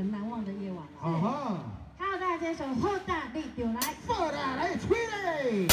很难忘的夜晚。啊哈，还有大家这首《后大力丢来》，放大来吹嘞。